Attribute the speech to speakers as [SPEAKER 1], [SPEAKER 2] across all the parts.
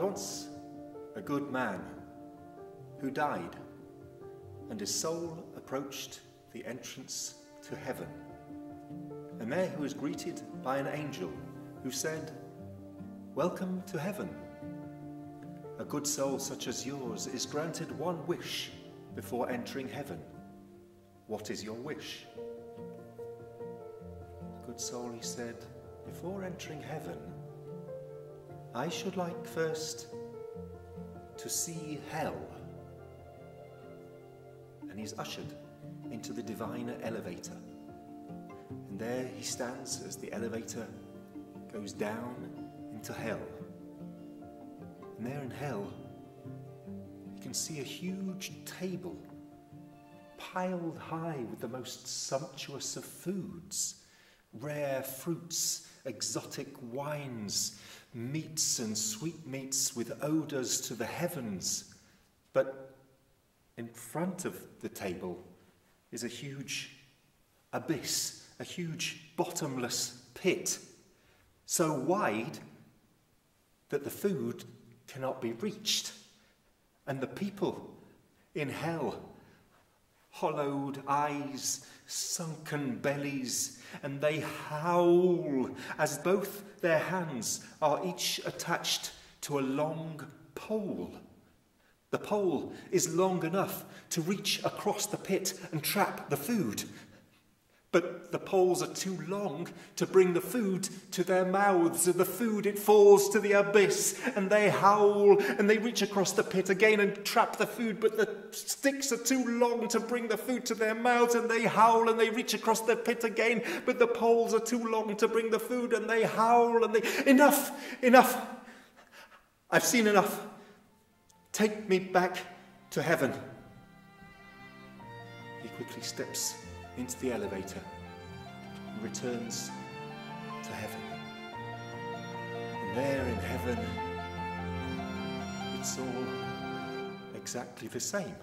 [SPEAKER 1] once a good man who died, and his soul approached the entrance to heaven. And there he was greeted by an angel who said, Welcome to heaven. A good soul such as yours is granted one wish before entering heaven. What is your wish? Good soul, he said, before entering heaven, I should like first to see hell. And he's ushered into the divine elevator. And there he stands as the elevator goes down into hell. And there in hell, you can see a huge table piled high with the most sumptuous of foods rare fruits, exotic wines, meats and sweetmeats with odours to the heavens. But in front of the table is a huge abyss, a huge bottomless pit, so wide that the food cannot be reached. And the people in hell, hollowed eyes, sunken bellies, and they howl as both their hands are each attached to a long pole. The pole is long enough to reach across the pit and trap the food. But the poles are too long to bring the food to their mouths, and the food it falls to the abyss, and they howl and they reach across the pit again and trap the food, but the sticks are too long to bring the food to their mouths, and they howl and they reach across the pit again, but the poles are too long to bring the food, and they howl and they enough, enough. I've seen enough. Take me back to heaven. He quickly steps into the elevator and returns to heaven. And there in heaven, it's all exactly the same.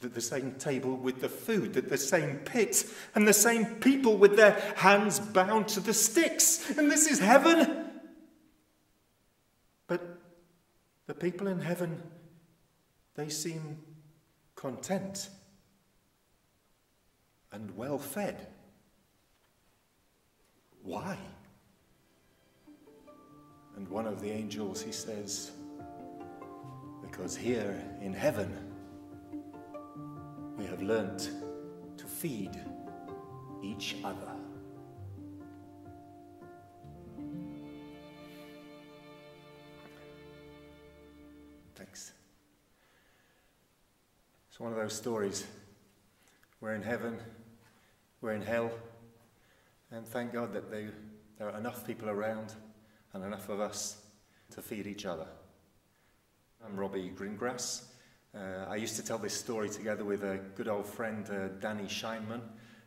[SPEAKER 1] The, the same table with the food, the, the same pit, and the same people with their hands bound to the sticks. And this is heaven. But the people in heaven, they seem content and well fed. Why? And one of the angels, he says, because here in heaven we have learnt to feed each other. Thanks. It's one of those stories. We're in heaven, we're in hell, and thank God that they, there are enough people around and enough of us to feed each other. I'm Robbie Gringras. Uh, I used to tell this story together with a good old friend, uh, Danny Scheinman,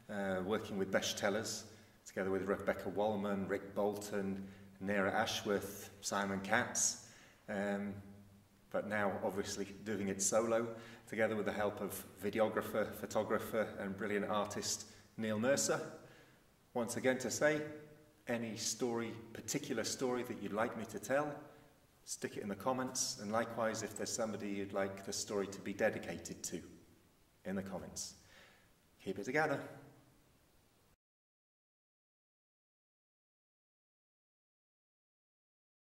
[SPEAKER 1] uh, working with Besht Tellers, together with Rebecca Wallman, Rick Bolton, Nera Ashworth, Simon Katz. Um, but now obviously doing it solo, together with the help of videographer, photographer, and brilliant artist Neil Mercer. Once again to say, any story, particular story that you'd like me to tell, stick it in the comments, and likewise if there's somebody you'd like the story to be dedicated to, in the comments. Keep it together.